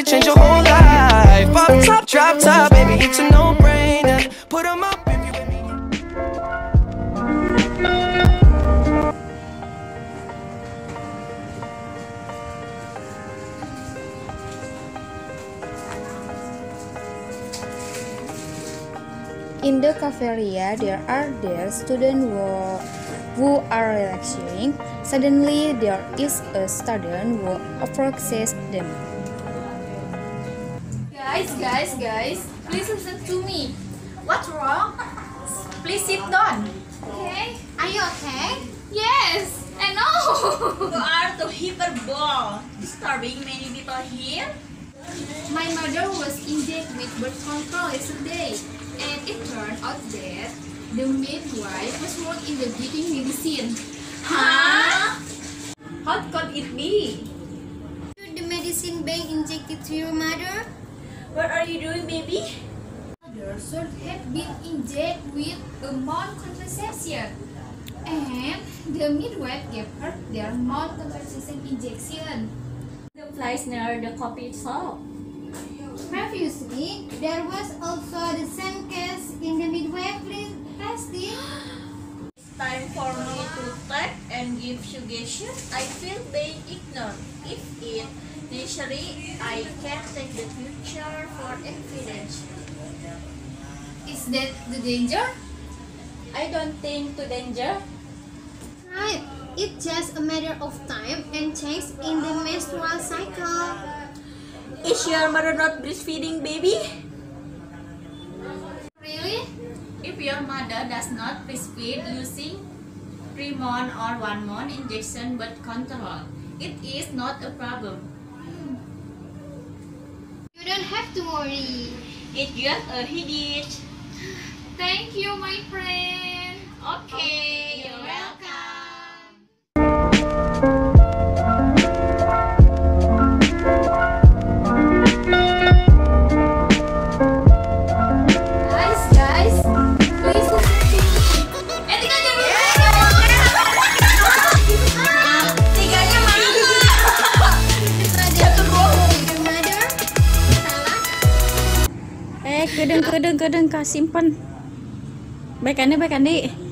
Change your whole life. Pop top, drop top, baby, it's a no-brainer. Put 'em up if you with me. In the cafeteria, there are there students who are relaxing. Suddenly, there is a student who approaches them. Guys, guys, guys, please listen to me. What's wrong? Please sit down. Okay? Are you okay? Yes, I know. You are too hyperbole. Disturbing many people here. My mother was injected with birth control yesterday, and it turned out that the midwife was wrong in the giving medicine. Huh? How could it be? Should the medicine being injected to your mother? What are you doing, baby? Mother should have been injected with a mouth contraception, and the midwife gave her their mouth contraception injection. The place near the coffee shop. Previously, there was also the same case in the midwifery testing. It's time for me to take and give suggestion. I feel being ignored. If it necessary, I can take the future for evidence. Is that the danger? I don't think to danger. Right, it's just a matter of time and change in the menstrual cycle. Is your mother not breastfeeding, baby? Really? If your mother does not breastfeed using 3 month or 1 month injection birth control, it is not a problem. You don't have to worry. It's just a headache. Thank you, my friend. Okay, Eh, kedeng kedeng kedeng kak simpan. Baik ane baik ane.